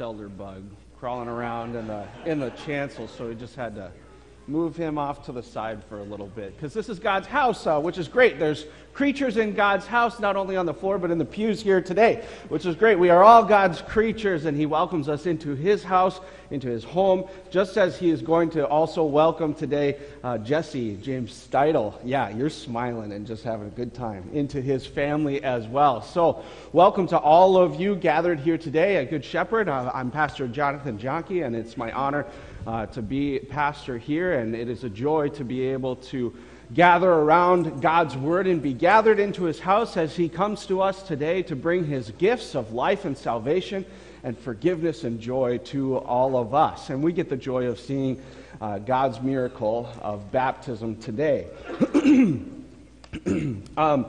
elder bug crawling around in the, in the chancel, so he just had to move him off to the side for a little bit. Because this is God's house, uh, which is great. There's creatures in God's house, not only on the floor, but in the pews here today, which is great. We are all God's creatures, and He welcomes us into His house, into His home, just as He is going to also welcome today uh, Jesse, James Steidel. Yeah, you're smiling and just having a good time, into His family as well. So, welcome to all of you gathered here today at Good Shepherd. Uh, I'm Pastor Jonathan Jahnke, and it's my honor uh, to be pastor here, and it is a joy to be able to gather around God's word and be gathered into his house as he comes to us today to bring his gifts of life and salvation and forgiveness and joy to all of us. And we get the joy of seeing uh, God's miracle of baptism today. um,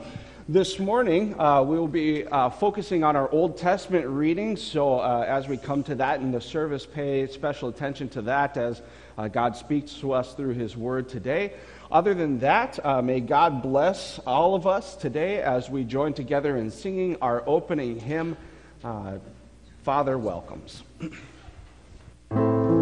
this morning, uh, we will be uh, focusing on our Old Testament readings. So, uh, as we come to that in the service, pay special attention to that as uh, God speaks to us through His Word today. Other than that, uh, may God bless all of us today as we join together in singing our opening hymn, uh, Father Welcomes.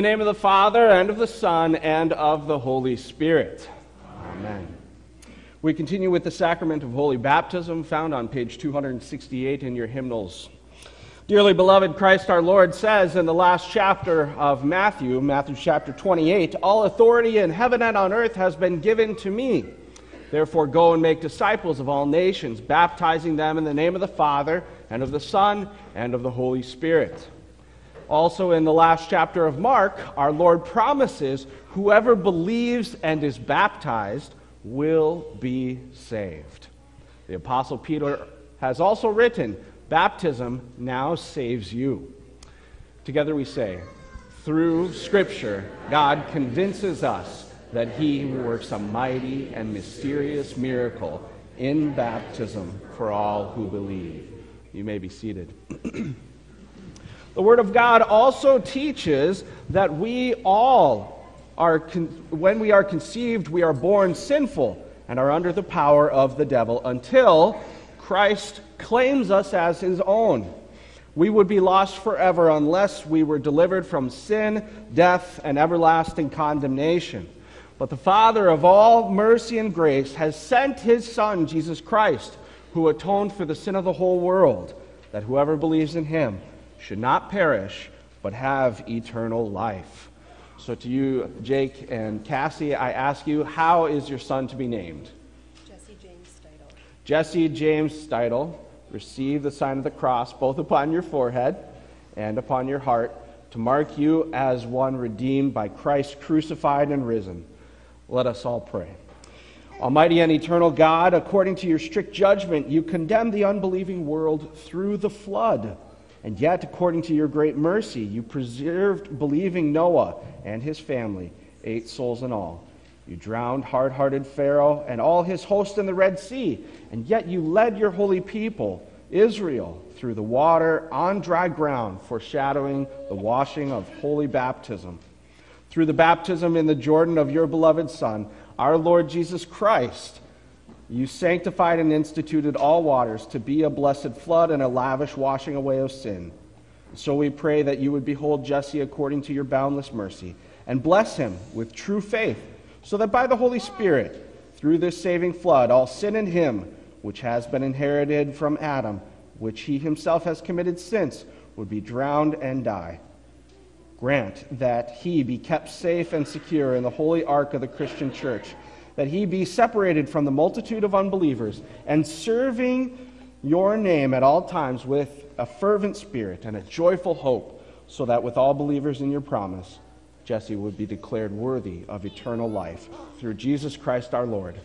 the name of the Father, and of the Son, and of the Holy Spirit. Amen. We continue with the sacrament of holy baptism found on page 268 in your hymnals. Dearly beloved, Christ our Lord says in the last chapter of Matthew, Matthew chapter 28, All authority in heaven and on earth has been given to me. Therefore, go and make disciples of all nations, baptizing them in the name of the Father, and of the Son, and of the Holy Spirit. Also, in the last chapter of Mark, our Lord promises whoever believes and is baptized will be saved. The Apostle Peter has also written, Baptism now saves you. Together we say, through Scripture, God convinces us that He works a mighty and mysterious miracle in baptism for all who believe. You may be seated. the Word of God also teaches that we all are, con- when we are conceived, we are born sinful and are under the power of the devil until Christ claims us as his own. We would be lost forever unless we were delivered from sin, death, and everlasting condemnation. But the Father of all mercy and grace has sent his Son, Jesus Christ, who atoned for the sin of the whole world, that whoever believes in him should not perish, but have eternal life. So, to you, Jake and Cassie, I ask you, how is your son to be named? Jesse James Steidel. Jesse James Steidel, receive the sign of the cross both upon your forehead and upon your heart to mark you as one redeemed by Christ crucified and risen. Let us all pray. Almighty and eternal God, according to your strict judgment, you condemned the unbelieving world through the flood. And yet, according to your great mercy, you preserved believing Noah and his family, eight souls in all. You drowned hard hearted Pharaoh and all his host in the Red Sea, and yet you led your holy people, Israel, through the water on dry ground, foreshadowing the washing of holy baptism. Through the baptism in the Jordan of your beloved Son, our Lord Jesus Christ, you sanctified and instituted all waters to be a blessed flood and a lavish washing away of sin. So we pray that you would behold Jesse according to your boundless mercy and bless him with true faith, so that by the Holy Spirit, through this saving flood, all sin in him, which has been inherited from Adam, which he himself has committed since, would be drowned and die. Grant that he be kept safe and secure in the holy ark of the Christian church, that he be separated from the multitude of unbelievers, and serving your name at all times with a fervent spirit and a joyful hope, so that with all believers in your promise, Jesse would be declared worthy of eternal life through Jesus Christ our Lord.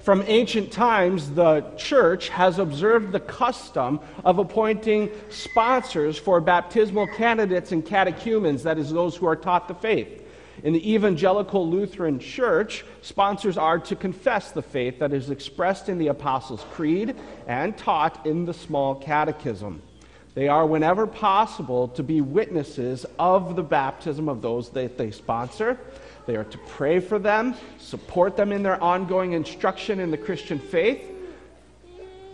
From ancient times, the church has observed the custom of appointing sponsors for baptismal candidates and catechumens, that is, those who are taught the faith. In the Evangelical Lutheran Church, sponsors are to confess the faith that is expressed in the Apostles' Creed and taught in the Small Catechism. They are, whenever possible, to be witnesses of the baptism of those that they sponsor. They are to pray for them, support them in their ongoing instruction in the Christian faith,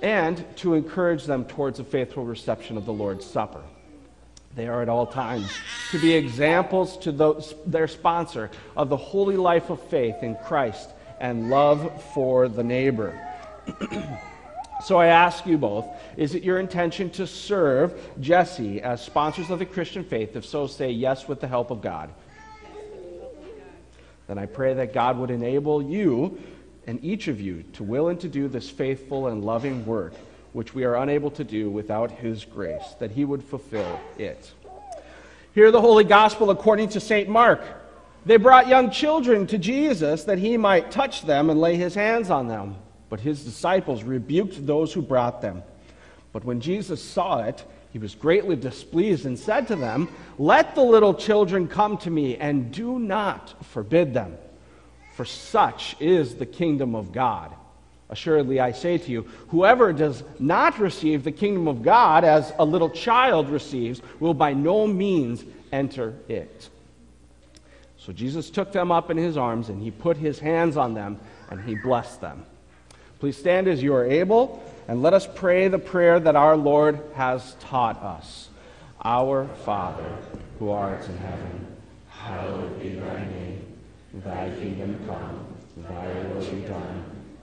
and to encourage them towards a faithful reception of the Lord's Supper. They are at all times to be examples to those, their sponsor of the holy life of faith in Christ and love for the neighbor. so I ask you both is it your intention to serve Jesse as sponsors of the Christian faith? If so, say yes with the help of God. Then I pray that God would enable you and each of you to will and to do this faithful and loving work which we are unable to do without his grace, that he would fulfill it. Hear the Holy Gospel according to St. Mark. They brought young children to Jesus that he might touch them and lay his hands on them. But his disciples rebuked those who brought them. But when Jesus saw it, he was greatly displeased and said to them, Let the little children come to me, and do not forbid them, for such is the kingdom of God. Assuredly, I say to you, whoever does not receive the kingdom of God as a little child receives will by no means enter it. So Jesus took them up in his arms and he put his hands on them and he blessed them. Please stand as you are able and let us pray the prayer that our Lord has taught us. Our Father, who art in heaven, hallowed be thy name. Thy kingdom come, thy will be done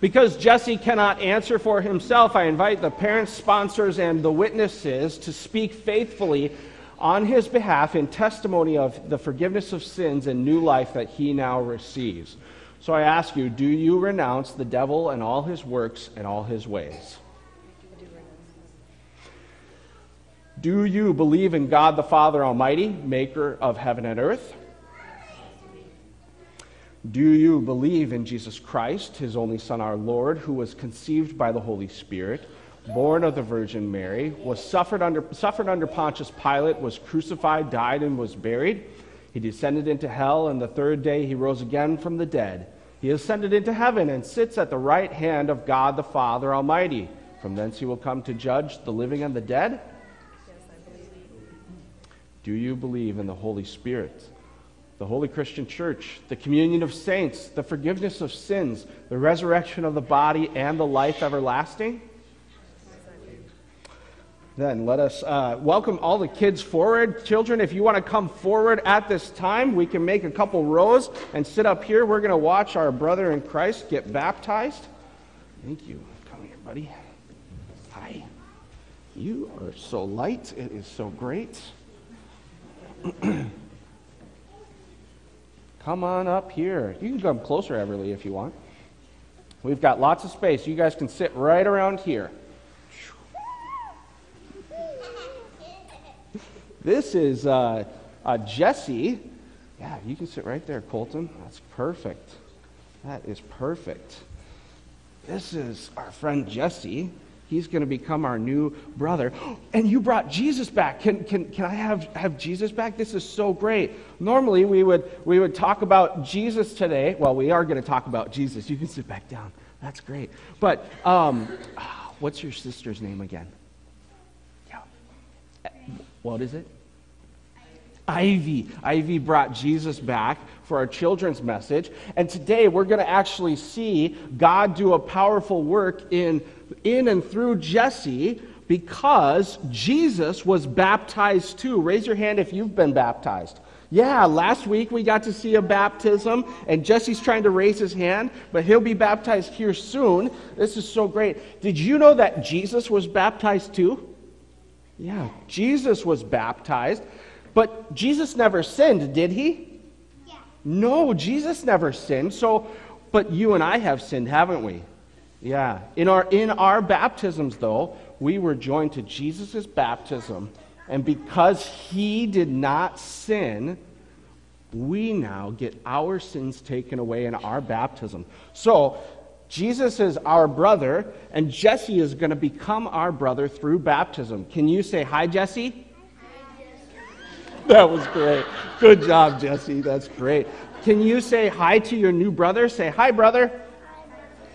Because Jesse cannot answer for himself, I invite the parents, sponsors, and the witnesses to speak faithfully on his behalf in testimony of the forgiveness of sins and new life that he now receives. So I ask you, do you renounce the devil and all his works and all his ways? Do you believe in God the Father Almighty, maker of heaven and earth? Do you believe in Jesus Christ, his only Son, our Lord, who was conceived by the Holy Spirit, born of the Virgin Mary, was suffered under, suffered under Pontius Pilate, was crucified, died, and was buried? He descended into hell, and the third day he rose again from the dead. He ascended into heaven and sits at the right hand of God the Father Almighty. From thence he will come to judge the living and the dead. Yes, I believe. Do you believe in the Holy Spirit, the Holy Christian Church, the communion of saints, the forgiveness of sins, the resurrection of the body, and the life everlasting? Then let us uh, welcome all the kids forward. Children, if you want to come forward at this time, we can make a couple rows and sit up here. We're going to watch our brother in Christ get baptized. Thank you. Come here, buddy. Hi. You are so light. It is so great. come on up here. You can come closer, Everly, if you want. We've got lots of space. You guys can sit right around here. This is uh, uh, Jesse. Yeah, you can sit right there, Colton. That's perfect. That is perfect. This is our friend Jesse. He's going to become our new brother. And you brought Jesus back. Can, can, can I have, have Jesus back? This is so great. Normally, we would, we would talk about Jesus today. Well, we are going to talk about Jesus. You can sit back down. That's great. But um, what's your sister's name again? Yeah. What is it? Ivy. Ivy brought Jesus back for our children's message. And today we're going to actually see God do a powerful work in, in and through Jesse because Jesus was baptized too. Raise your hand if you've been baptized. Yeah, last week we got to see a baptism, and Jesse's trying to raise his hand, but he'll be baptized here soon. This is so great. Did you know that Jesus was baptized too? Yeah, Jesus was baptized. But Jesus never sinned, did he? Yeah. No, Jesus never sinned. So, but you and I have sinned, haven't we? Yeah. In our in our baptisms though, we were joined to Jesus' baptism, and because he did not sin, we now get our sins taken away in our baptism. So, Jesus is our brother, and Jesse is going to become our brother through baptism. Can you say hi, Jesse? that was great. Good job, Jesse. That's great. Can you say hi to your new brother? Say, hi, brother.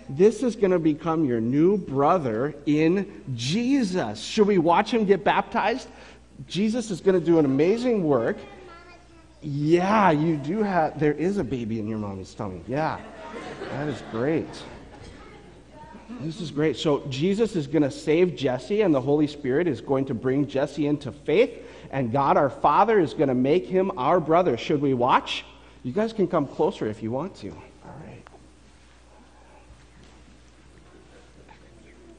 This is going to become your new brother in Jesus. Should we watch him get baptized? Jesus is going to do an amazing work. Yeah, you do have, there is a baby in your mommy's tummy. Yeah, that is great. This is great. So, Jesus is going to save Jesse, and the Holy Spirit is going to bring Jesse into faith and God our Father is going to make him our brother. Should we watch? You guys can come closer if you want to. All right.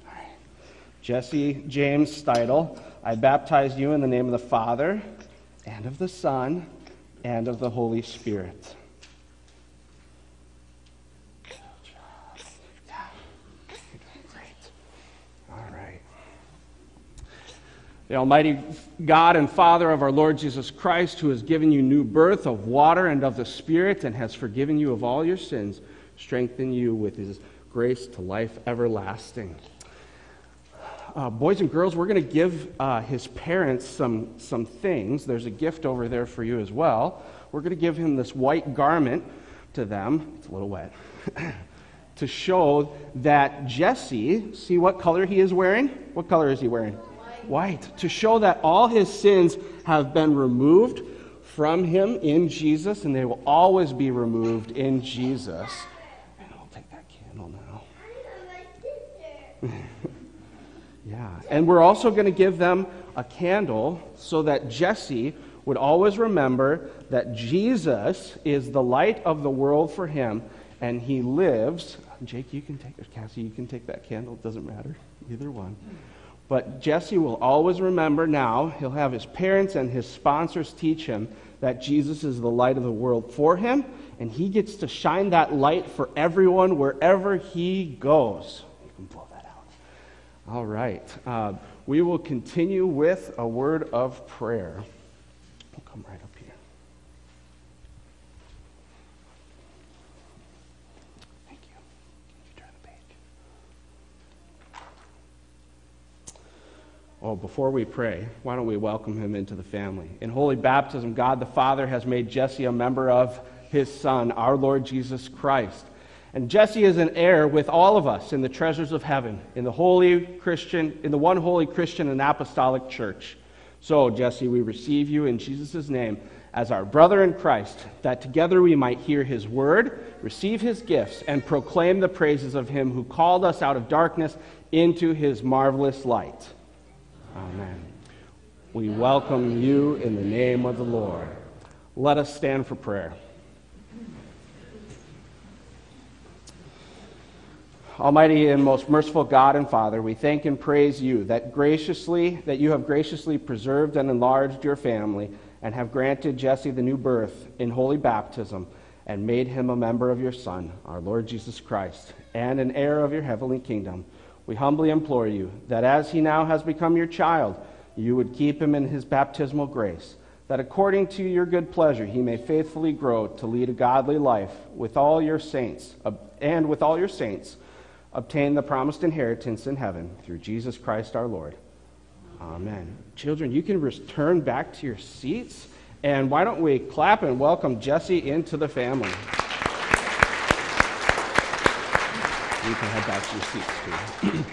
All right. Jesse James Steidel, I baptize you in the name of the Father and of the Son and of the Holy Spirit. The Almighty God and Father of our Lord Jesus Christ, who has given you new birth of water and of the Spirit and has forgiven you of all your sins, strengthen you with his grace to life everlasting. Uh, boys and girls, we're going to give uh, his parents some, some things. There's a gift over there for you as well. We're going to give him this white garment to them. It's a little wet. to show that Jesse, see what color he is wearing? What color is he wearing? White, to show that all his sins have been removed from him in Jesus, and they will always be removed in Jesus. And I'll take that candle now. yeah. And we're also going to give them a candle so that Jesse would always remember that Jesus is the light of the world for him, and he lives. Jake, you can take, Cassie, you can take that candle. It doesn't matter. Either one But Jesse will always remember now, he'll have his parents and his sponsors teach him that Jesus is the light of the world for him, and he gets to shine that light for everyone wherever he goes. You can blow that out. All right. Uh, we will continue with a word of prayer. We'll come right up here. Thank you. Can you turn the page? Oh, before we pray, why don't we welcome him into the family? In holy baptism, God the Father has made Jesse a member of his Son, our Lord Jesus Christ. And Jesse is an heir with all of us in the treasures of heaven, in the holy Christian, in the one holy Christian and apostolic church. So, Jesse, we receive you in Jesus' name as our brother in Christ, that together we might hear his word, receive his gifts, and proclaim the praises of him who called us out of darkness into his marvelous light. Amen. We welcome you in the name of the Lord. Let us stand for prayer. Almighty and most merciful God and Father, we thank and praise you that graciously that you have graciously preserved and enlarged your family and have granted Jesse the new birth in holy baptism and made him a member of your Son, our Lord Jesus Christ, and an heir of your heavenly kingdom. We humbly implore you that as he now has become your child, you would keep him in his baptismal grace, that according to your good pleasure he may faithfully grow to lead a godly life with all your saints, and with all your saints, obtain the promised inheritance in heaven through Jesus Christ our Lord. Amen. Children, you can return back to your seats, and why don't we clap and welcome Jesse into the family? You can head back to your seats, too.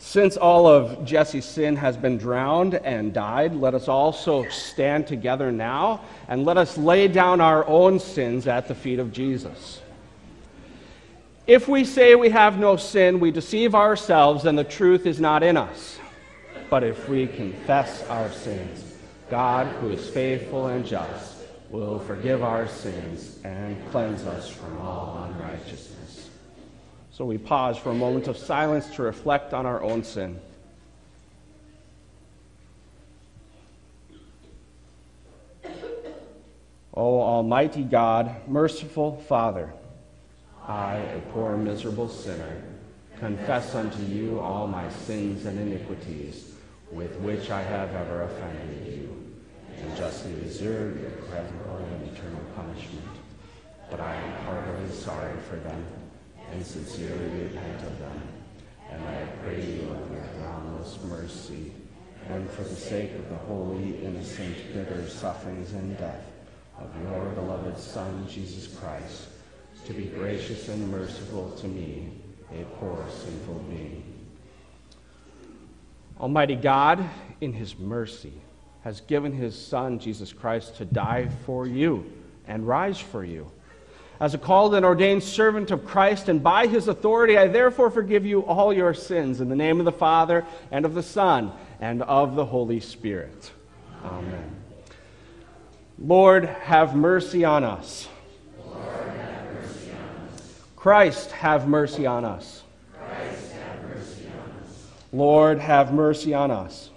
Since all of Jesse's sin has been drowned and died, let us also stand together now and let us lay down our own sins at the feet of Jesus. If we say we have no sin, we deceive ourselves and the truth is not in us. But if we confess our sins, God, who is faithful and just, will forgive our sins and cleanse us from all unrighteousness. So we pause for a moment of silence to reflect on our own sin. O Almighty God, merciful Father, I, a poor, miserable sinner, confess unto you all my sins and iniquities with which I have ever offended you, and justly deserve your present and eternal punishment. But I am heartily sorry for them, and sincerely repent of them. And I pray you of your boundless mercy, and for the sake of the holy, innocent, bitter sufferings and death of your beloved Son, Jesus Christ, to be gracious and merciful to me, a poor sinful being. Almighty God, in his mercy, has given his Son, Jesus Christ, to die for you and rise for you. As a called and ordained servant of Christ, and by his authority, I therefore forgive you all your sins in the name of the Father, and of the Son, and of the Holy Spirit. Amen. Lord, have mercy on us. Christ, have mercy on us. Christ, have mercy on us. Lord, have mercy on us.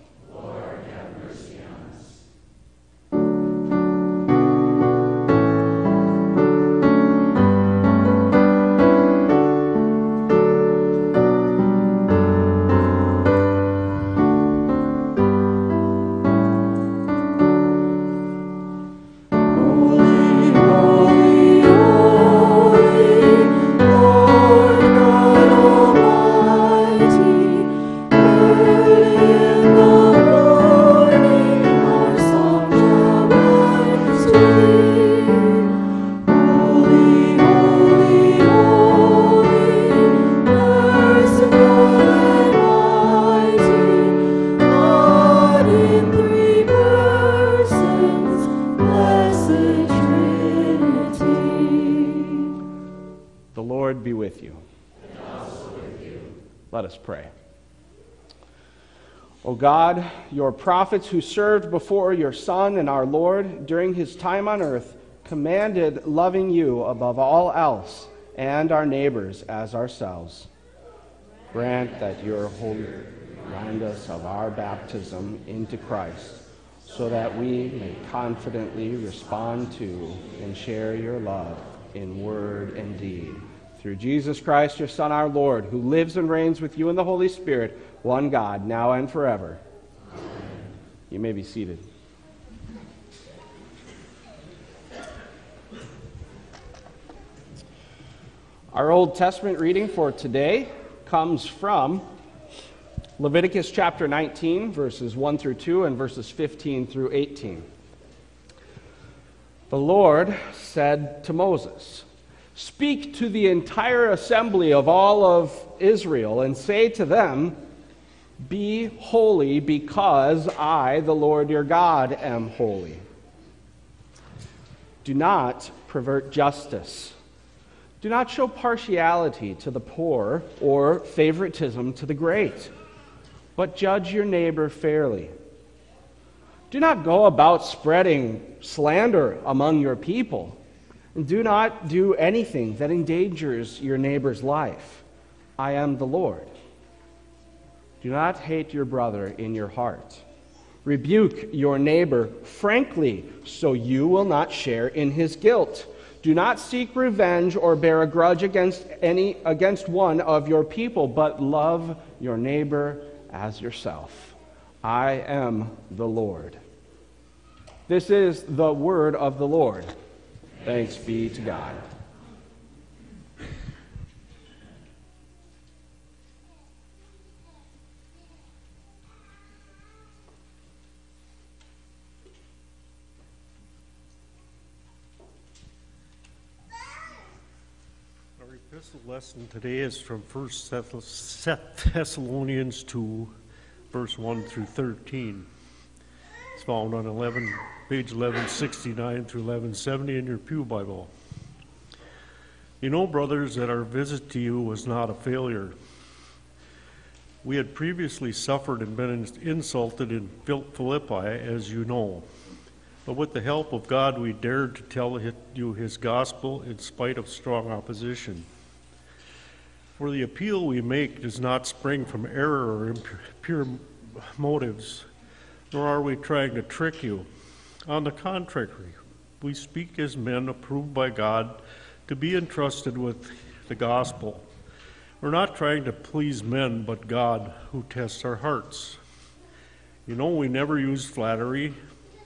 Let us pray. O God, your prophets who served before your Son and our Lord during his time on earth commanded loving you above all else and our neighbors as ourselves. Grant that your holy remind us of our baptism into Christ, so that we may confidently respond to and share your love in word and deed. Through Jesus Christ, your Son, our Lord, who lives and reigns with you in the Holy Spirit, one God, now and forever. Amen. You may be seated. Our Old Testament reading for today comes from Leviticus chapter 19, verses 1 through 2, and verses 15 through 18. The Lord said to Moses, Speak to the entire assembly of all of Israel and say to them, Be holy because I, the Lord your God, am holy. Do not pervert justice. Do not show partiality to the poor or favoritism to the great but judge your neighbor fairly. Do not go about spreading slander among your people. And do not do anything that endangers your neighbor's life. I am the Lord. Do not hate your brother in your heart. Rebuke your neighbor frankly, so you will not share in his guilt. Do not seek revenge or bear a grudge against any against one of your people, but love your neighbor as yourself. I am the Lord. This is the word of the Lord. Thanks be to God. Our epistle lesson today is from 1 Thessalonians 2, verse 1 through 13. Found on 11, page 1169 through 1170 in your Pew Bible. You know, brothers, that our visit to you was not a failure. We had previously suffered and been insulted in Philippi, as you know. But with the help of God, we dared to tell you his gospel in spite of strong opposition. For the appeal we make does not spring from error or impure motives, nor are we trying to trick you. On the contrary, we speak as men approved by God to be entrusted with the gospel. We're not trying to please men, but God who tests our hearts. You know, we never use flattery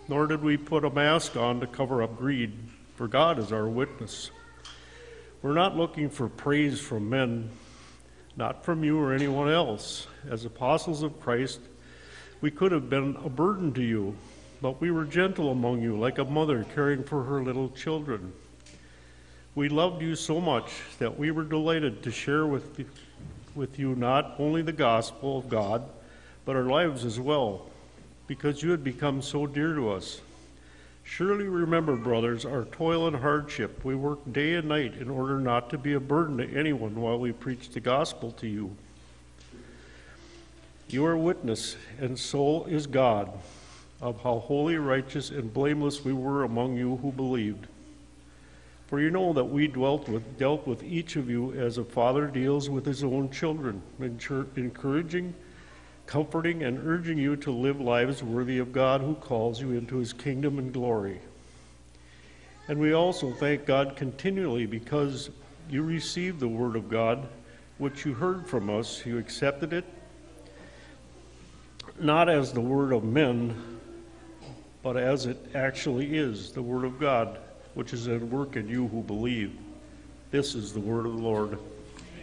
nor did we put a mask on to cover up greed, for God is our witness. We're not looking for praise from men, not from you or anyone else. As apostles of Christ, we could have been a burden to you, but we were gentle among you, like a mother caring for her little children. We loved you so much that we were delighted to share with, with you not only the gospel of God, but our lives as well because you had become so dear to us. Surely remember, brothers, our toil and hardship. We work day and night in order not to be a burden to anyone while we preach the gospel to you. You are witness, and so is God, of how holy, righteous, and blameless we were among you who believed. For you know that we dwelt with, dealt with each of you as a father deals with his own children, encouraging comforting and urging you to live lives worthy of God who calls you into his kingdom and glory. And we also thank God continually because you received the word of God, which you heard from us. You accepted it, not as the word of men, but as it actually is the word of God, which is at work in you who believe. This is the word of the Lord.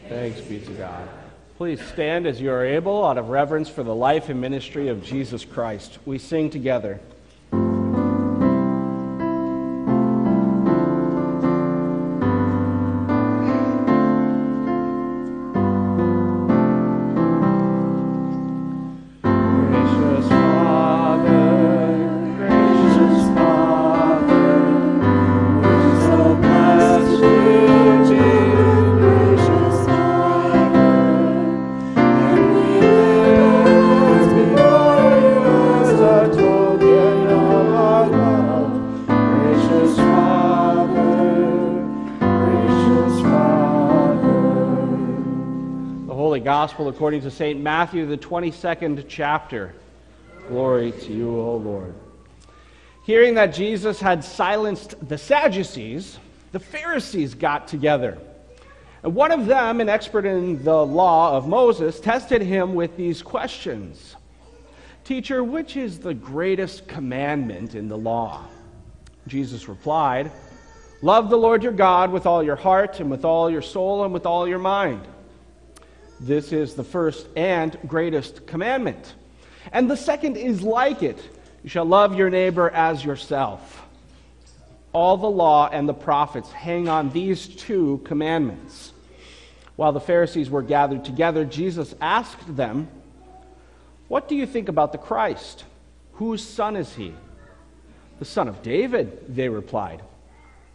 Thanks be to God. Please stand as you are able out of reverence for the life and ministry of Jesus Christ. We sing together. Gospel according to St. Matthew, the 22nd chapter. Glory to you, O Lord. Hearing that Jesus had silenced the Sadducees, the Pharisees got together. And one of them, an expert in the law of Moses, tested him with these questions Teacher, which is the greatest commandment in the law? Jesus replied, Love the Lord your God with all your heart, and with all your soul, and with all your mind. This is the first and greatest commandment. And the second is like it you shall love your neighbor as yourself. All the law and the prophets hang on these two commandments. While the Pharisees were gathered together, Jesus asked them, What do you think about the Christ? Whose son is he? The son of David, they replied.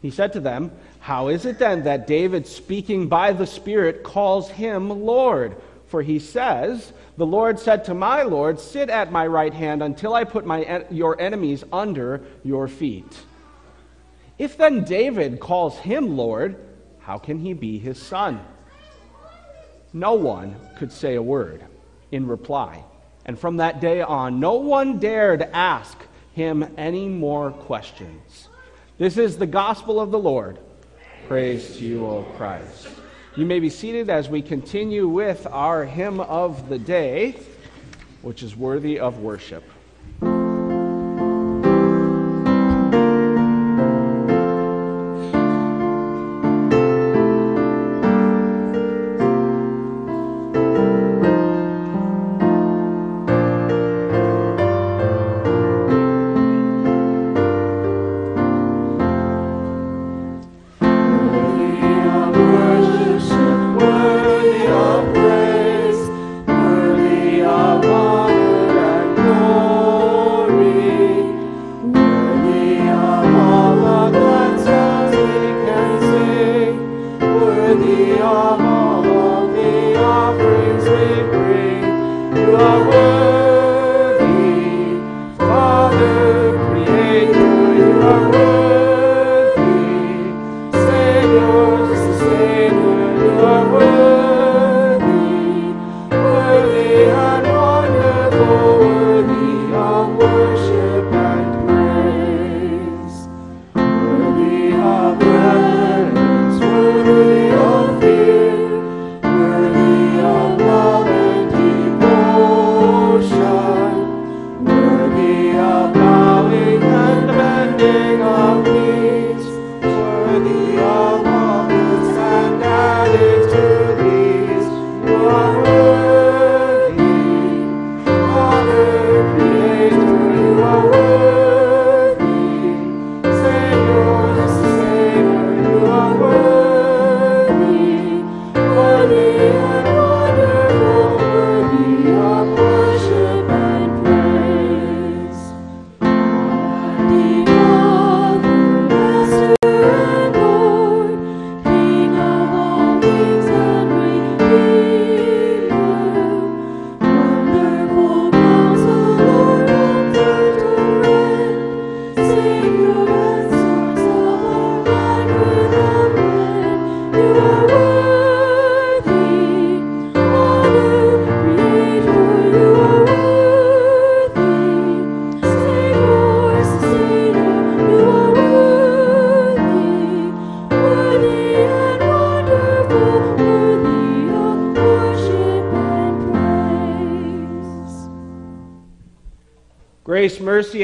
He said to them, How is it then that David, speaking by the Spirit, calls him Lord? For he says, The Lord said to my Lord, Sit at my right hand until I put my, your enemies under your feet. If then David calls him Lord, how can he be his son? No one could say a word in reply. And from that day on, no one dared ask him any more questions. This is the gospel of the Lord. Praise to you, O Christ. You may be seated as we continue with our hymn of the day, which is worthy of worship.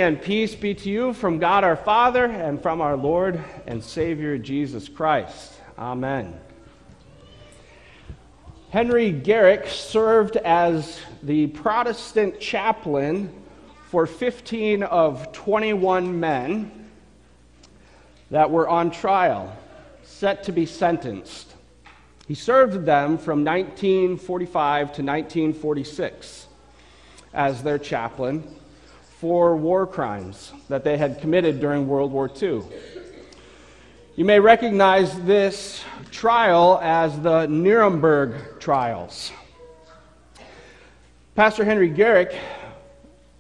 And peace be to you from God our Father and from our Lord and Savior Jesus Christ. Amen. Henry Gerecke served as the Protestant chaplain for 15 of 21 men that were on trial, set to be sentenced. He served them from 1945 to 1946 as their chaplain for war crimes that they had committed during World War II. You may recognize this trial as the Nuremberg trials. Pastor Henry Gerecke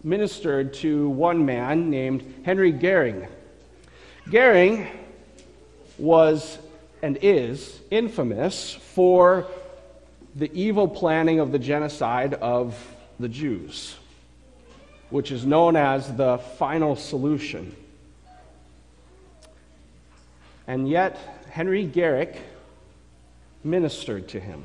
ministered to one man named Henry Goering. Goering was and is infamous for the evil planning of the genocide of the Jews, which is known as the final solution. And yet, Henry Gerecke ministered to him.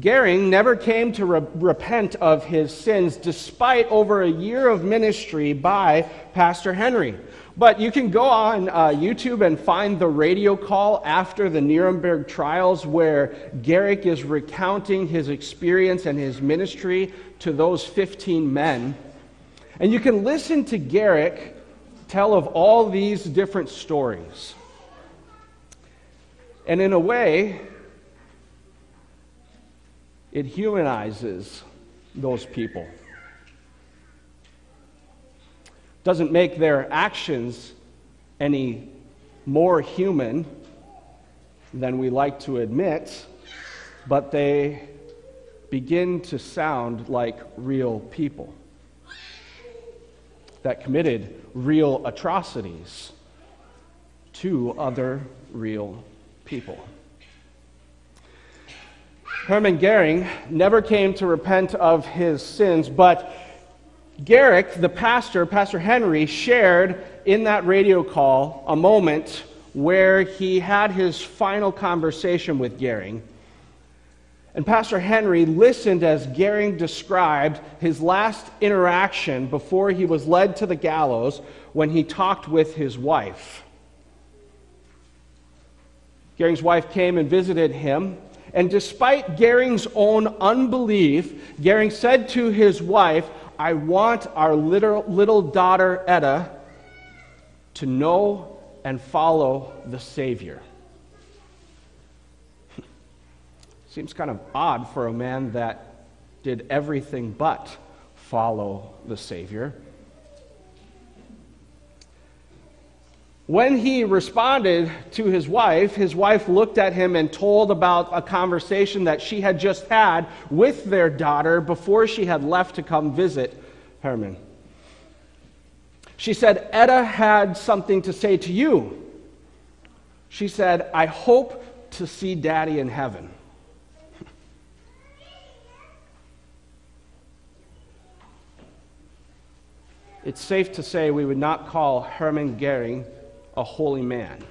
Goering never came to re- repent of his sins despite over a year of ministry by Pastor Henry. But you can go on uh, YouTube and find the radio call after the Nuremberg trials where Gerecke is recounting his experience and his ministry to those 15 men. And you can listen to Gerecke tell of all these different stories. And in a way, it humanizes those people. Doesn't make their actions any more human than we like to admit, but they begin to sound like real people that committed real atrocities to other real people. Hermann Goering never came to repent of his sins, but Gerecke, the pastor, Pastor Henry, shared in that radio call a moment where he had his final conversation with Goering. And Pastor Henry listened as Goering described his last interaction before he was led to the gallows when he talked with his wife. Goering's wife came and visited him and despite Goering's own unbelief, Goering said to his wife, I want our little, little daughter Edda to know and follow the Savior. Seems kind of odd for a man that did everything but follow the Savior. When he responded to his wife, his wife looked at him and told about a conversation that she had just had with their daughter before she had left to come visit Hermann. She said, Edda had something to say to you. She said, I hope to see daddy in heaven. It's safe to say we would not call Hermann Goering a holy man.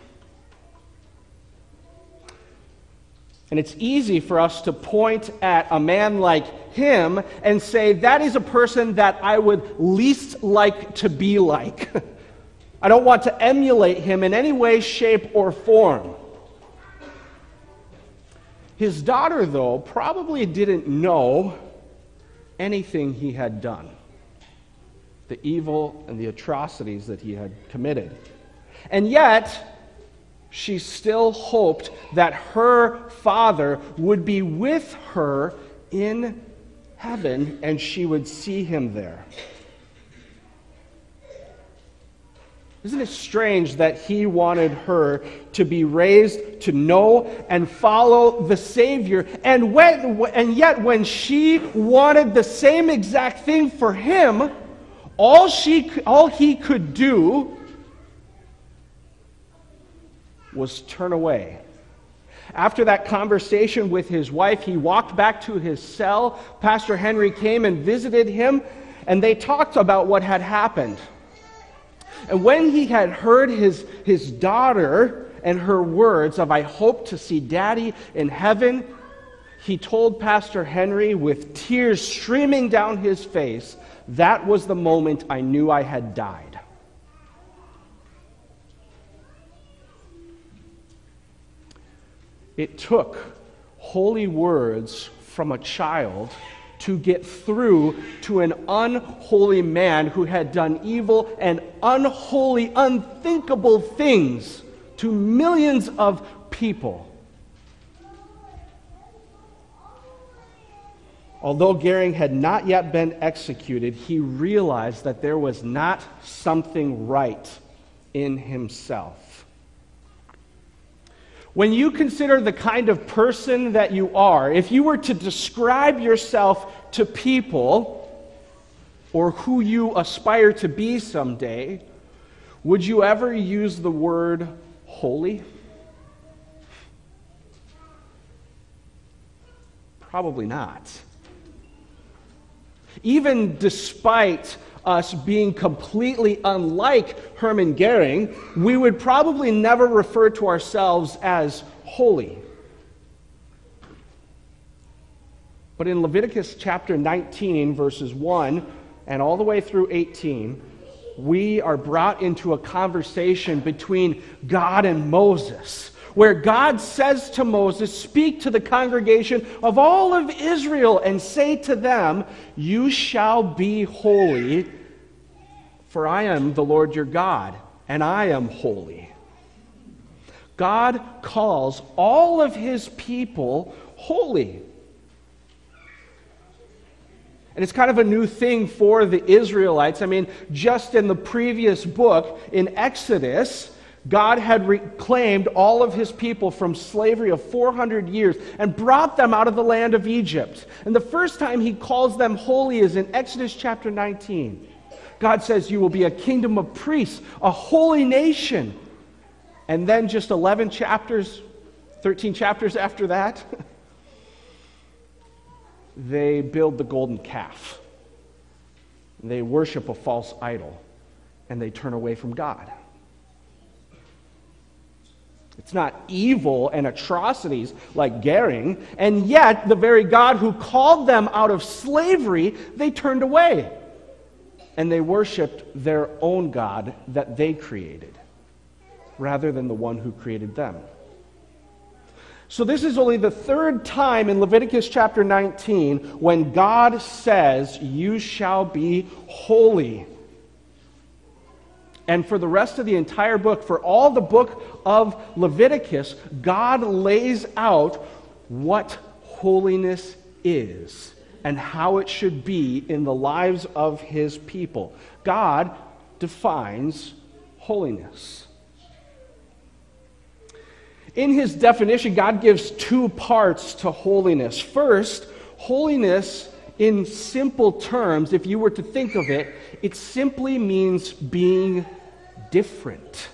And it's easy for us to point at a man like him and say, that is a person that I would least like to be like. I don't want to emulate him in any way, shape, or form. His daughter, though, probably didn't know anything he had done, the evil and the atrocities that he had committed. And yet, she still hoped that her father would be with her in heaven and she would see him there. Isn't it strange that he wanted her to be raised to know and follow the Savior? And, when, and yet, when she wanted the same exact thing for him, all, she, all he could do was turn away. After that conversation with his wife, he walked back to his cell. Pastor Henry came and visited him, and they talked about what had happened. And when he had heard his, his daughter and her words of, I hope to see daddy in heaven, he told Pastor Henry with tears streaming down his face, That was the moment I knew I had died. It took holy words from a child to get through to an unholy man who had done evil and unholy, unthinkable things to millions of people. Although Goering had not yet been executed, he realized that there was not something right in himself. When you consider the kind of person that you are, if you were to describe yourself to people or who you aspire to be someday, would you ever use the word holy? Probably not. Even despite us being completely unlike Hermann Goering, we would probably never refer to ourselves as holy. But in Leviticus chapter 19, verses 1 and all the way through 18, we are brought into a conversation between God and Moses, where God says to Moses, Speak to the congregation of all of Israel and say to them, You shall be holy, for I am the Lord your God, and I am holy. God calls all of his people holy. And it's kind of a new thing for the Israelites. I mean, just in the previous book, in Exodus, God had reclaimed all of his people from slavery of 400 years and brought them out of the land of Egypt. And the first time he calls them holy is in Exodus chapter 19. God says, You will be a kingdom of priests, a holy nation. And then just 11 chapters, 13 chapters after that, they build the golden calf. They worship a false idol and they turn away from God. It's not evil and atrocities like Goering, and yet the very God who called them out of slavery, they turned away. And they worshiped their own God that they created, rather than the one who created them. So, this is only the third time in Leviticus chapter 19 when God says, You shall be holy. And for the rest of the entire book, for all the book of Leviticus, God lays out what holiness is and how it should be in the lives of his people. God defines holiness. In his definition, God gives two parts to holiness. First, holiness in simple terms, if you were to think of it, it simply means being different.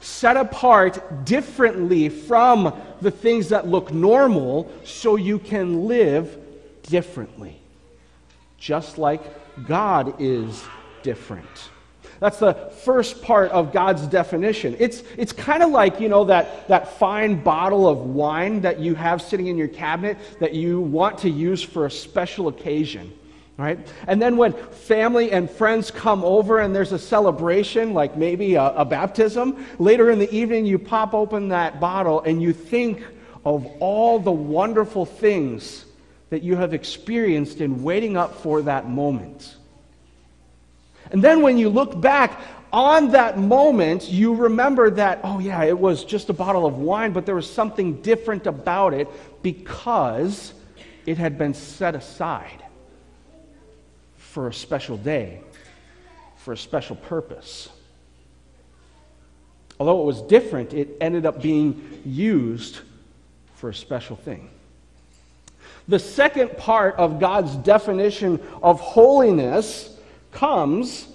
Set apart differently from the things that look normal so you can live differently. Just like God is different. That's the first part of God's definition. It's, it's kind of like, you know, that, that fine bottle of wine that you have sitting in your cabinet that you want to use for a special occasion. Right? And then when family and friends come over and there's a celebration, like maybe a, a baptism, later in the evening you pop open that bottle and you think of all the wonderful things that you have experienced in waiting up for that moment. And then when you look back on that moment, you remember that, oh, yeah, it was just a bottle of wine, but there was something different about it because it had been set aside for a special day, for a special purpose. Although it was different, it ended up being used for a special thing. The second part of God's definition of holiness comes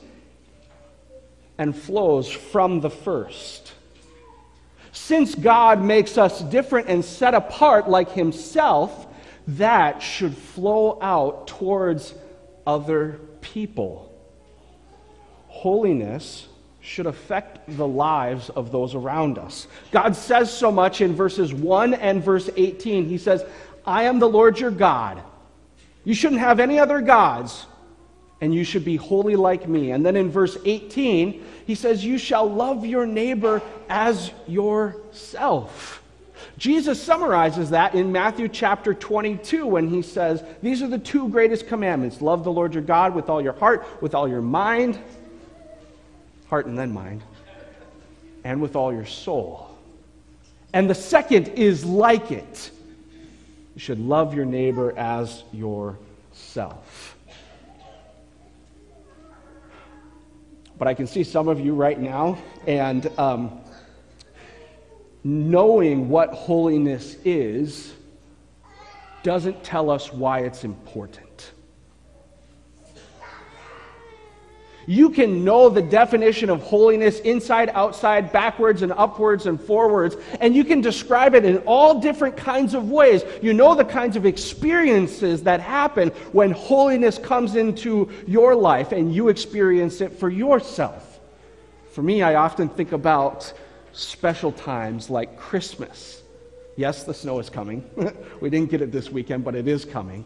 and flows from the first. Since God makes us different and set apart like Himself, that should flow out towards other people. Holiness should affect the lives of those around us. God says so much in verses 1 and verse 18. He says, I am the Lord your God. You shouldn't have any other gods and you should be holy like me. And then in verse 18, he says, You shall love your neighbor as yourself. Jesus summarizes that in Matthew chapter 22 when he says, These are the two greatest commandments love the Lord your God with all your heart, with all your mind, heart and then mind, and with all your soul. And the second is like it. You should love your neighbor as yourself. But I can see some of you right now, and um, knowing what holiness is doesn't tell us why it's important. You can know the definition of holiness inside, outside, backwards, and upwards and forwards, and you can describe it in all different kinds of ways. You know the kinds of experiences that happen when holiness comes into your life and you experience it for yourself. For me, I often think about special times like Christmas. Yes, the snow is coming. we didn't get it this weekend, but it is coming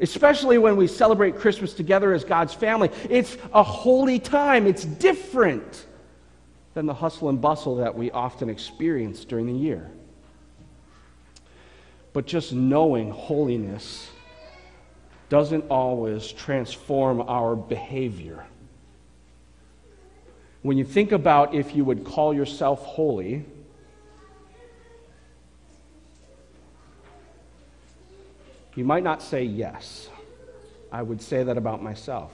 especially when we celebrate Christmas together as God's family. It's a holy time, it's different than the hustle and bustle that we often experience during the year. But just knowing holiness doesn't always transform our behavior. When you think about if you would call yourself holy, You might not say yes. I would say that about myself.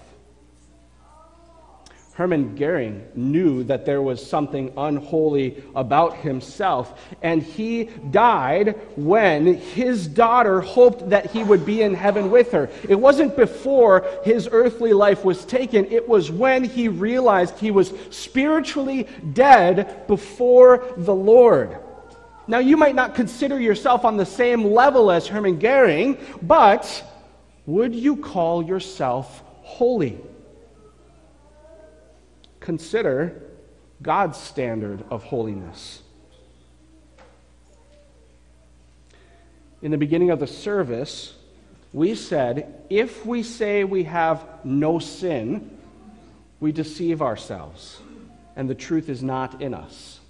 Hermann Goering knew that there was something unholy about himself, and he died when his daughter hoped that he would be in heaven with her. It wasn't before his earthly life was taken, it was when he realized he was spiritually dead before the Lord. Now, you might not consider yourself on the same level as Hermann Goering, but would you call yourself holy? Consider God's standard of holiness. In the beginning of the service, we said if we say we have no sin, we deceive ourselves, and the truth is not in us.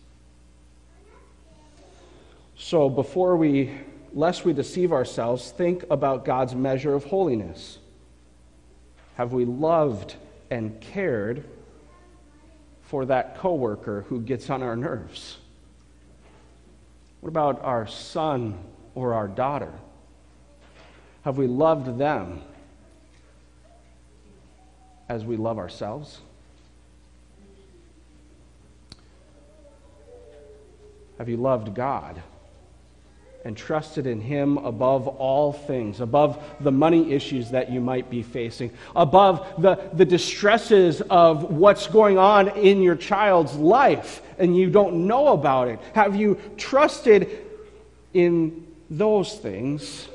So before we, lest we deceive ourselves, think about God's measure of holiness. Have we loved and cared for that coworker who gets on our nerves? What about our son or our daughter? Have we loved them as we love ourselves? Have you loved God? And trusted in Him above all things, above the money issues that you might be facing, above the, the distresses of what's going on in your child's life and you don't know about it? Have you trusted in those things?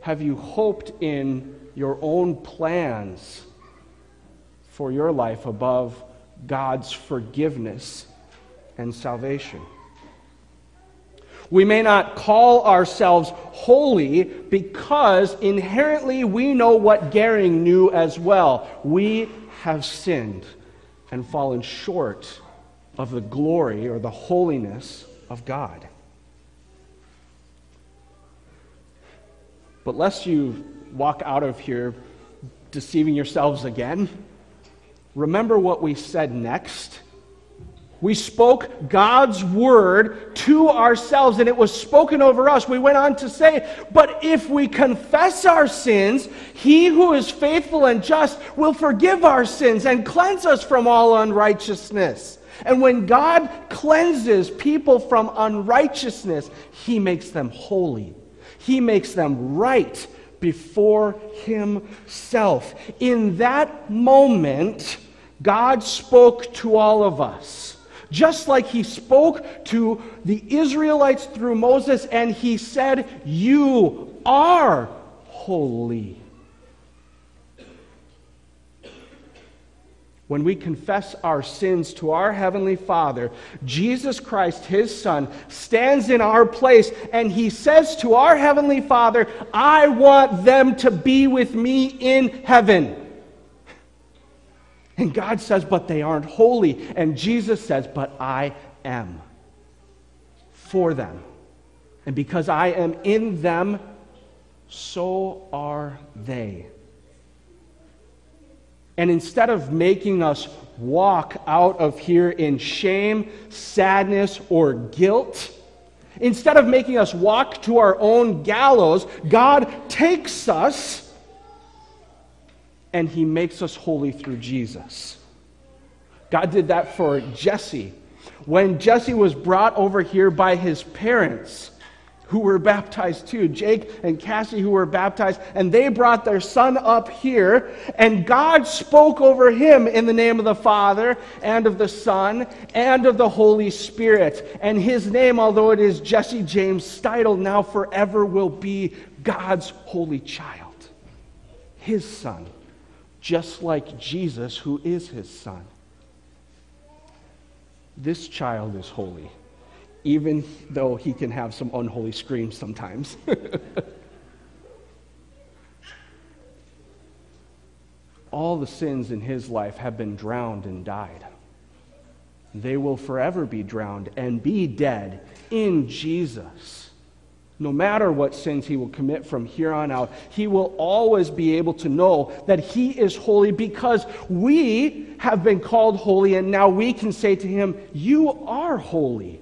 Have you hoped in your own plans for your life above God's forgiveness and salvation? We may not call ourselves holy because inherently we know what Goering knew as well. We have sinned and fallen short of the glory or the holiness of God. But lest you walk out of here deceiving yourselves again, remember what we said next we spoke God's word to ourselves and it was spoken over us. We went on to say, But if we confess our sins, he who is faithful and just will forgive our sins and cleanse us from all unrighteousness. And when God cleanses people from unrighteousness, he makes them holy, he makes them right before himself. In that moment, God spoke to all of us just like he spoke to the Israelites through Moses and he said, You are holy. When we confess our sins to our Heavenly Father, Jesus Christ, His Son, stands in our place and He says to our Heavenly Father, I want them to be with me in heaven. And God says, but they aren't holy. And Jesus says, but I am for them. And because I am in them, so are they. And instead of making us walk out of here in shame, sadness, or guilt, instead of making us walk to our own gallows, God takes us and he makes us holy through Jesus. God did that for Jesse. When Jesse was brought over here by his parents, who were baptized too, Jake and Cassie, who were baptized, and they brought their son up here, and God spoke over him in the name of the Father, and of the Son, and of the Holy Spirit. And his name, although it is Jesse James Steidel, now forever will be God's holy child, his son, just like Jesus, who is his son. This child is holy even though he can have some unholy screams sometimes. All the sins in his life have been drowned and died. They will forever be drowned and be dead in Jesus. No matter what sins he will commit from here on out, he will always be able to know that he is holy because we have been called holy, and now we can say to him, You are holy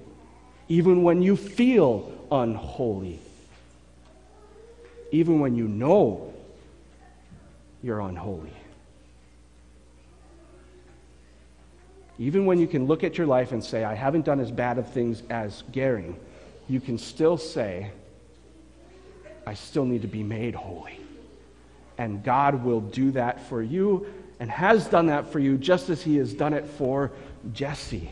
even when you feel unholy, even when you know you're unholy. Even when you can look at your life and say, I haven't done as bad of things as Gary, you can still say, I still need to be made holy. And God will do that for you and has done that for you just as He has done it for Jesse.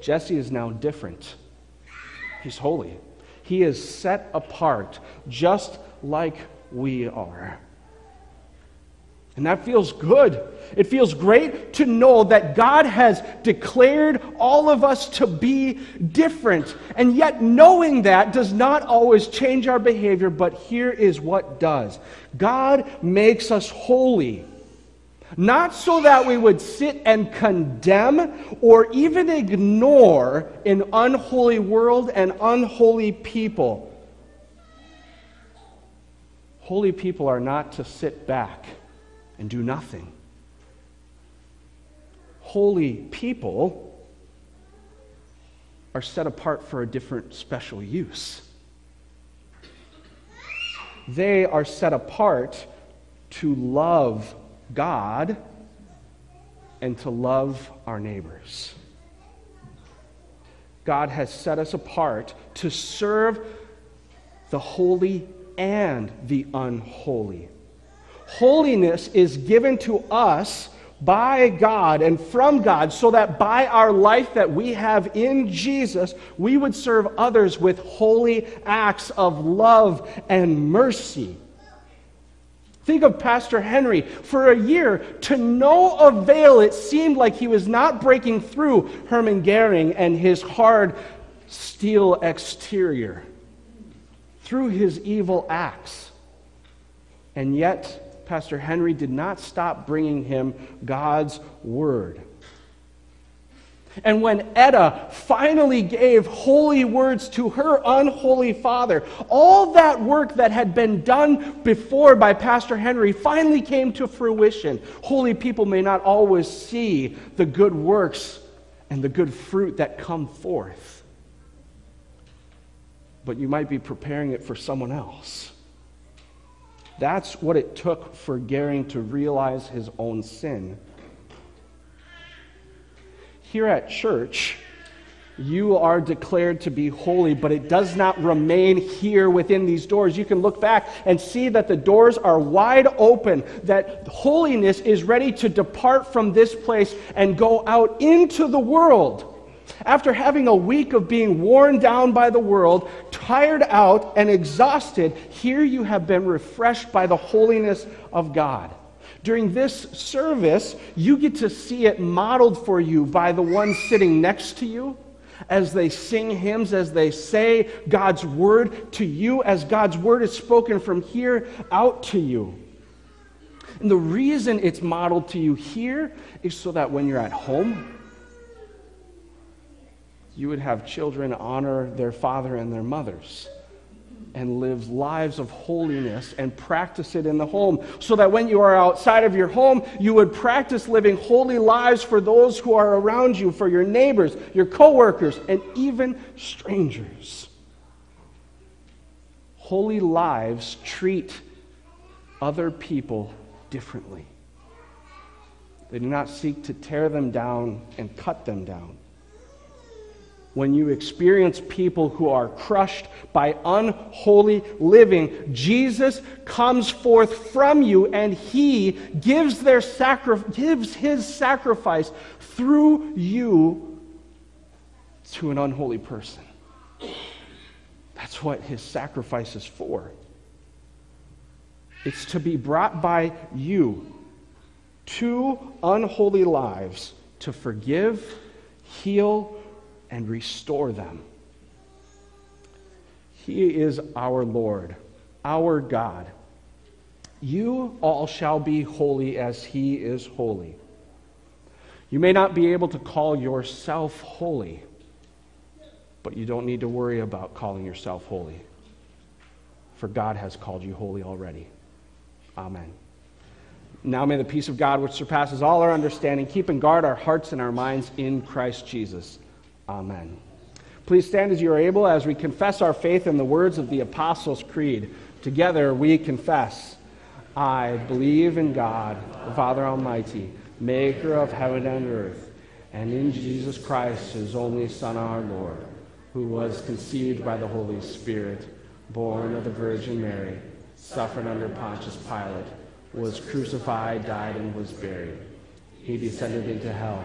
Jesse is now different. He's holy. He is set apart, just like we are. And that feels good. It feels great to know that God has declared all of us to be different. And yet, knowing that does not always change our behavior, but here is what does God makes us holy not so that we would sit and condemn or even ignore an unholy world and unholy people. Holy people are not to sit back and do nothing. Holy people are set apart for a different special use. They are set apart to love God and to love our neighbors. God has set us apart to serve the holy and the unholy. Holiness is given to us by God and from God so that by our life that we have in Jesus, we would serve others with holy acts of love and mercy. Think of Pastor Henry. For a year, to no avail, it seemed like he was not breaking through Hermann Goering and his hard steel exterior through his evil acts. And yet, Pastor Henry did not stop bringing him God's word. And when Edda finally gave holy words to her unholy father, all that work that had been done before by Pastor Henry finally came to fruition. Holy people may not always see the good works and the good fruit that come forth, but you might be preparing it for someone else. That's what it took for Goering to realize his own sin here at church, you are declared to be holy, but it does not remain here within these doors. You can look back and see that the doors are wide open, that holiness is ready to depart from this place and go out into the world. After having a week of being worn down by the world, tired out, and exhausted, here you have been refreshed by the holiness of God. During this service, you get to see it modeled for you by the one sitting next to you as they sing hymns, as they say God's word to you, as God's word is spoken from here out to you. And the reason it's modeled to you here is so that when you're at home, you would have children honor their father and their mothers and live lives of holiness and practice it in the home so that when you are outside of your home, you would practice living holy lives for those who are around you, for your neighbors, your coworkers, and even strangers. Holy lives treat other people differently. They do not seek to tear them down and cut them down. When you experience people who are crushed by unholy living, Jesus comes forth from you and he gives, their sacri- gives his sacrifice through you to an unholy person. That's what his sacrifice is for. It's to be brought by you to unholy lives to forgive, heal, and restore them. He is our Lord, our God. You all shall be holy as he is holy. You may not be able to call yourself holy, but you don't need to worry about calling yourself holy, for God has called you holy already. Amen. Now may the peace of God, which surpasses all our understanding, keep and guard our hearts and our minds in Christ Jesus. Amen. Please stand as you are able as we confess our faith in the words of the Apostles' Creed. Together we confess I believe in God, the Father Almighty, maker of heaven and earth, and in Jesus Christ, his only Son, our Lord, who was conceived by the Holy Spirit, born of the Virgin Mary, suffered under Pontius Pilate was crucified, died, and was buried. He descended into hell.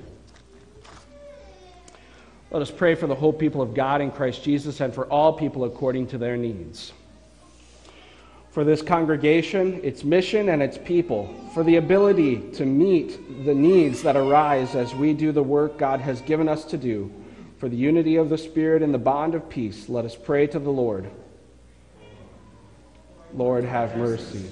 Let us pray for the whole people of God in Christ Jesus and for all people according to their needs. For this congregation, its mission, and its people, for the ability to meet the needs that arise as we do the work God has given us to do, for the unity of the Spirit and the bond of peace, let us pray to the Lord. Lord, have mercy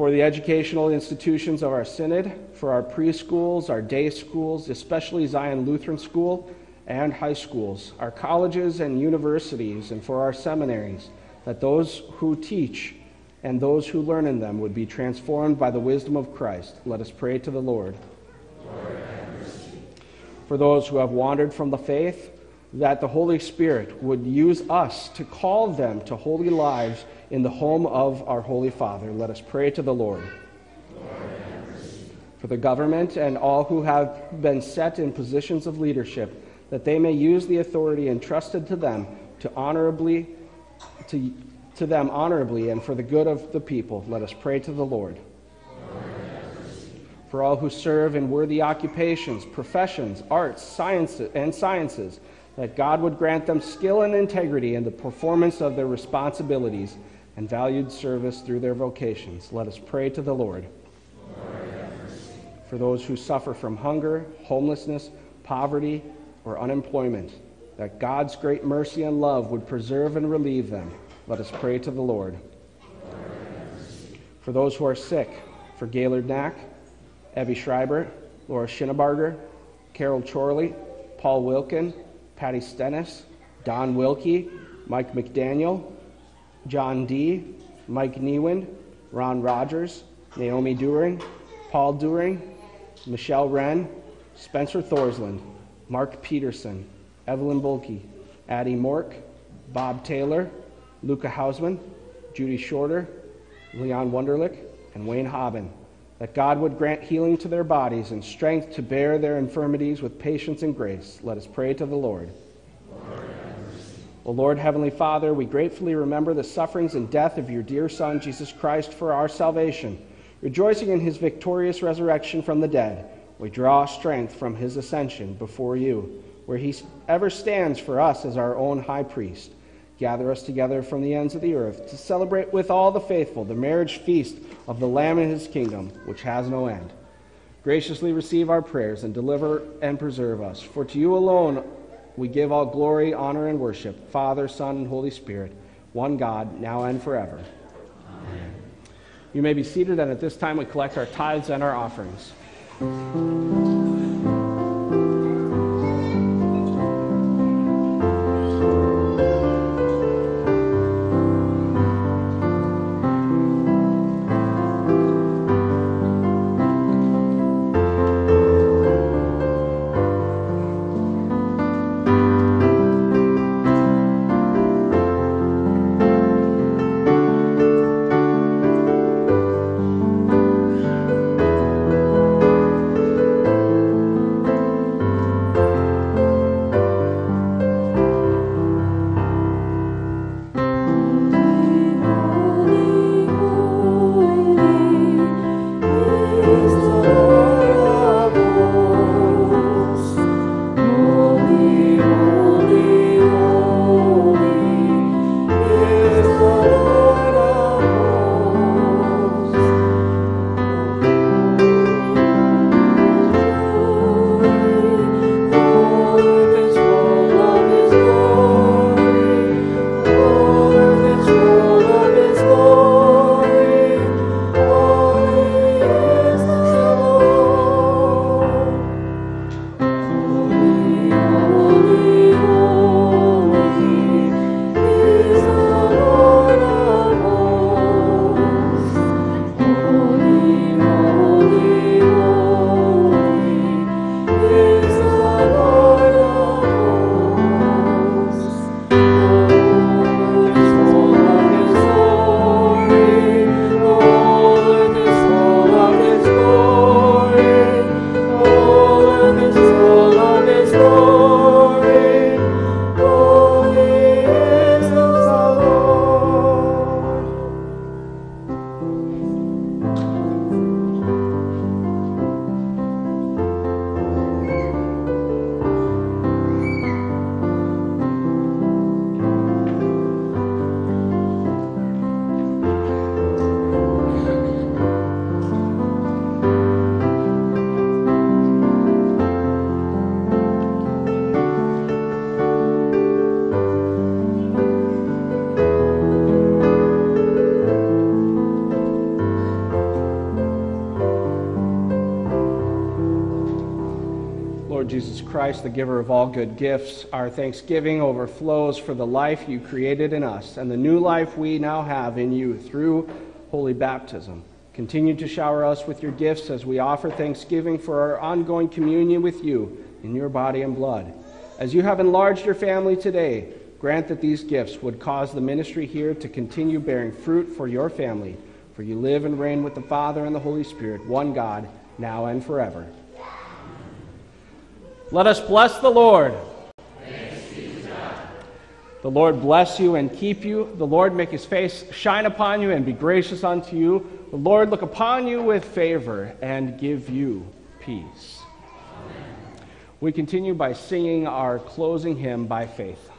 for the educational institutions of our synod, for our preschools, our day schools, especially Zion Lutheran School and high schools, our colleges and universities, and for our seminaries, that those who teach and those who learn in them would be transformed by the wisdom of Christ. Let us pray to the Lord. Lord for those who have wandered from the faith, that the Holy Spirit would use us to call them to holy lives in the home of our Holy Father. Let us pray to the Lord. For the government and all who have been set in positions of leadership, that they may use the authority entrusted to them to honorably to, to them honorably and for the good of the people. Let us pray to the Lord. For all who serve in worthy occupations, professions, arts, sciences, and sciences, that God would grant them skill and integrity in the performance of their responsibilities and valued service through their vocations. Let us pray to the Lord. For those who suffer from hunger, homelessness, poverty, or unemployment, that God's great mercy and love would preserve and relieve them. Let us pray to the Lord. For those who are sick, for Gaylord Knack, Evie Schreiber, Laura Schinnebarger, Carol Chorley, Paul Wilkin, Patty Stennis, Don Wilkie, Mike McDaniel, John D., Mike Newind, Ron Rogers, Naomi During, Paul During, Michelle Wren, Spencer Thorsland, Mark Peterson, Evelyn Bulkey, Addie Mork, Bob Taylor, Luca Hausman, Judy Shorter, Leon Wunderlich, and Wayne Haben, that God would grant healing to their bodies and strength to bear their infirmities with patience and grace. Let us pray to the Lord. Lord O Lord, Heavenly Father, we gratefully remember the sufferings and death of your dear Son, Jesus Christ, for our salvation. Rejoicing in his victorious resurrection from the dead, we draw strength from his ascension before you, where he ever stands for us as our own high priest. Gather us together from the ends of the earth to celebrate with all the faithful the marriage feast of the Lamb and his kingdom, which has no end. Graciously receive our prayers and deliver and preserve us. For to you alone, we give all glory, honor, and worship, Father, Son, and Holy Spirit, one God, now and forever. Amen. You may be seated, and at this time we collect our tithes and our offerings. Christ, the giver of all good gifts, our thanksgiving overflows for the life you created in us and the new life we now have in you through holy baptism. Continue to shower us with your gifts as we offer thanksgiving for our ongoing communion with you in your body and blood. As you have enlarged your family today, grant that these gifts would cause the ministry here to continue bearing fruit for your family. For you live and reign with the Father and the Holy Spirit, one God, now and forever. Let us bless the Lord. The Lord bless you and keep you. The Lord make his face shine upon you and be gracious unto you. The Lord look upon you with favor and give you peace. Amen. We continue by singing our closing hymn by faith.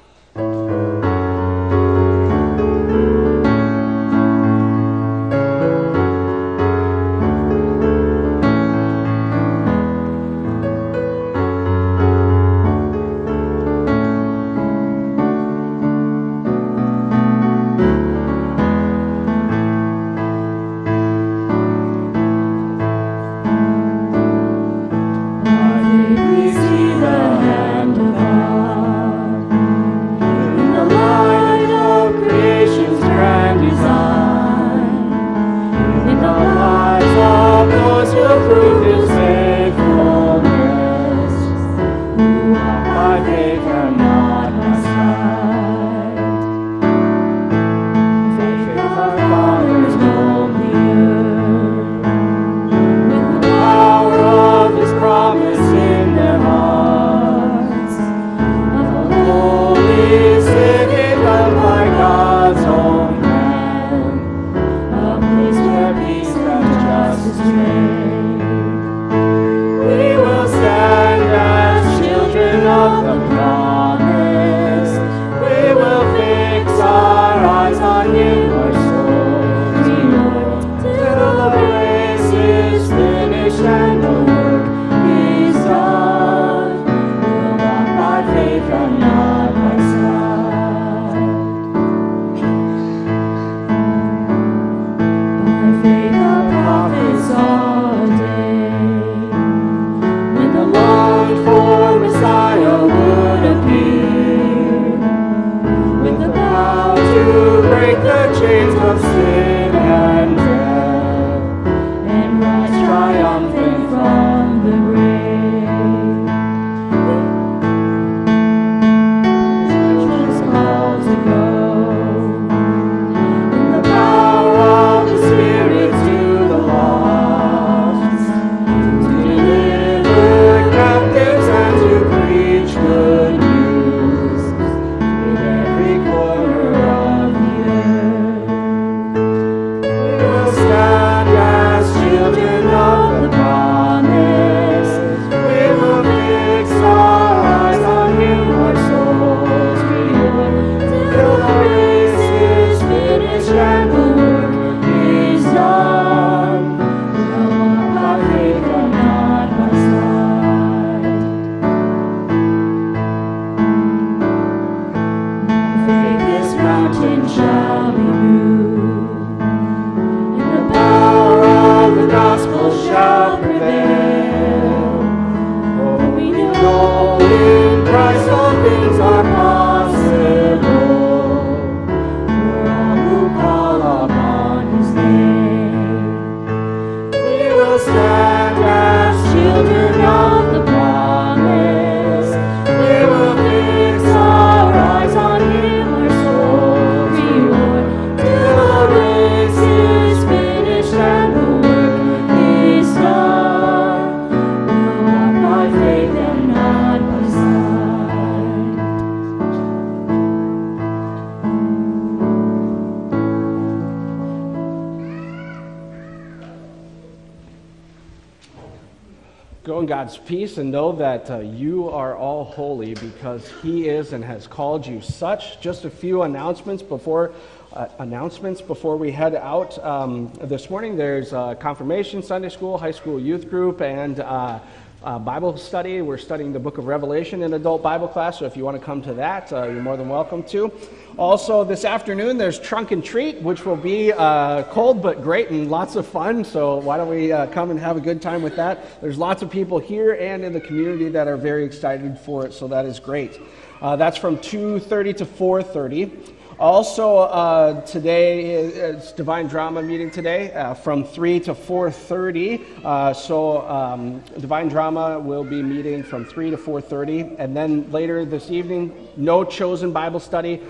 Called you such. Just a few announcements before uh, announcements before we head out. Um, this morning, there's confirmation, Sunday school, high school youth group, and uh, uh, Bible study. We're studying the book of Revelation in adult Bible class, so if you want to come to that, uh, you're more than welcome to. Also, this afternoon, there's Trunk and Treat, which will be uh, cold but great and lots of fun. So, why don't we uh, come and have a good time with that? There's lots of people here and in the community that are very excited for it, so that is great. Uh, that's from 2:30 to 4:30. Also, uh, today is Divine Drama meeting today uh, from 3 to 4.30. Uh, so um, Divine Drama will be meeting from 3 to 4.30. And then later this evening, no chosen Bible study.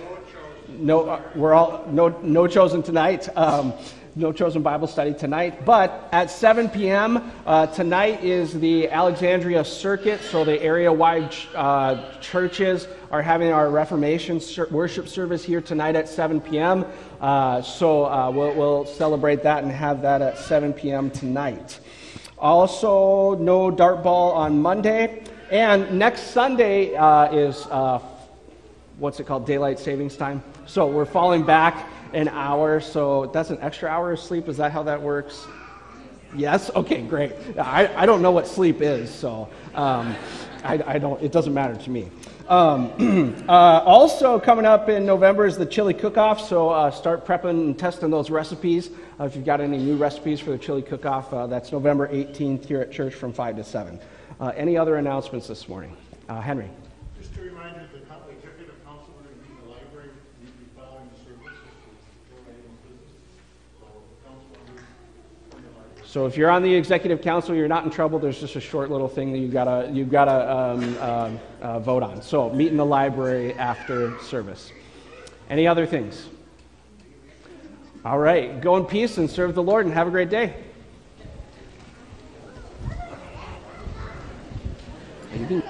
No, uh, we're all, no, no chosen tonight. Um, no chosen Bible study tonight. But at 7 p.m. Uh, tonight is the Alexandria Circuit. So the area wide uh, churches are having our Reformation ser- worship service here tonight at 7 p.m. Uh, so uh, we'll, we'll celebrate that and have that at 7 p.m. tonight. Also, no dart ball on Monday. And next Sunday uh, is uh, what's it called? Daylight savings time. So we're falling back an hour. So that's an extra hour of sleep. Is that how that works? Yes. Okay. Great. I, I don't know what sleep is, so um, I, I don't. It doesn't matter to me. Um, uh, also coming up in November is the chili cook-off. So uh, start prepping and testing those recipes. Uh, if you've got any new recipes for the chili cook-off, uh, that's November 18th here at church from 5 to 7. Uh, any other announcements this morning? Uh, Henry. Just a reminder, the coun- executive council, we're going to be in the library, we'll be following the services for items business. So the council will be in the library. So if you're on the executive council, you're not in trouble. There's just a short little thing that you've got to you've got to um, uh, uh, vote on. So meet in the library after service. Any other things? All right. Go in peace and serve the Lord and have a great day. You